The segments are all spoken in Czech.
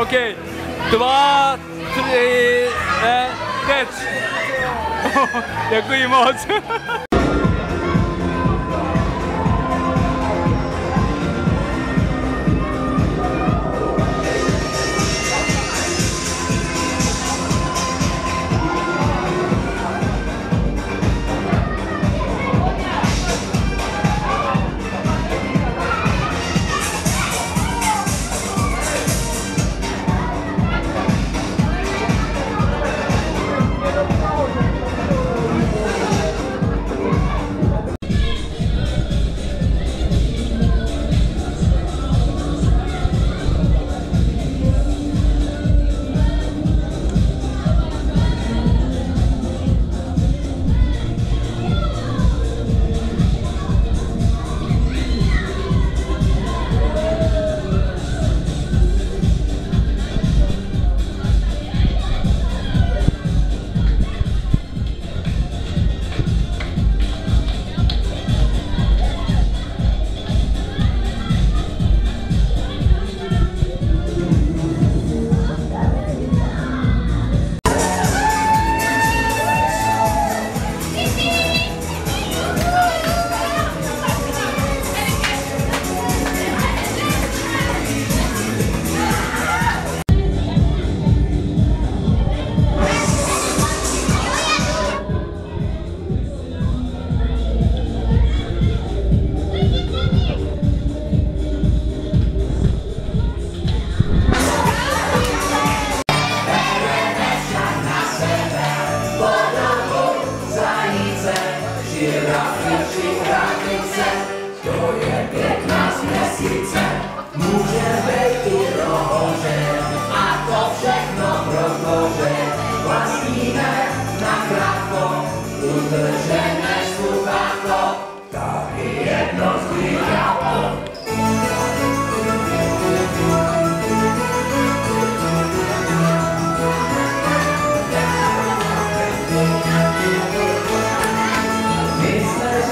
Okej, dva, tri, ne, reč. Moc. udržené sluchátko, tady jedno zvířátko. My jsme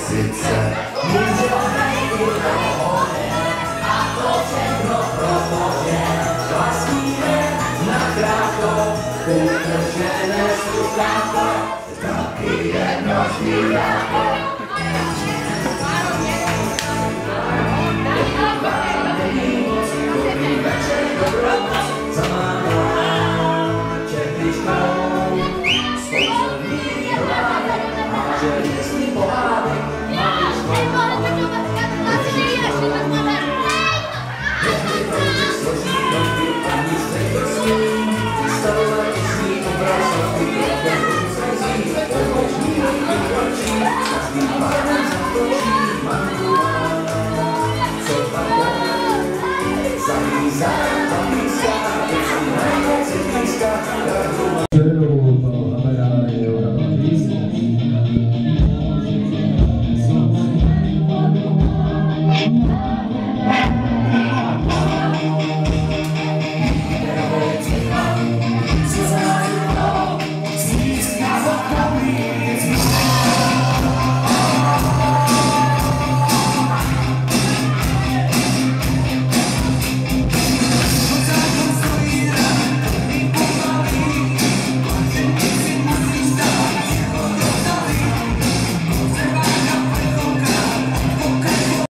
měsíce. Může nejdu dohodě a to všechno pro propojde. Vlastníme na krátko, utržené sluchátka, taky jedno žíráko. dày dày